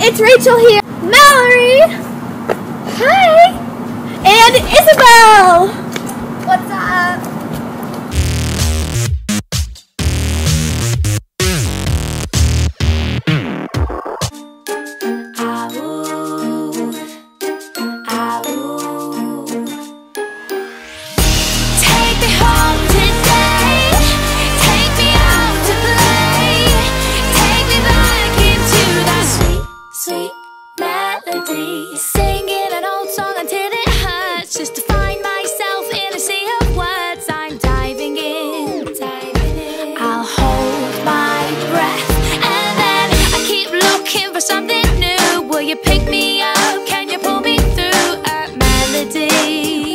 it's Rachel here. Mallory. Hi. And Isabel. Singing an old song until it hurts Just to find myself in a sea of words I'm diving in. I'll hold my breath And then I keep looking for something new Will you pick me up? Can you pull me through a melody?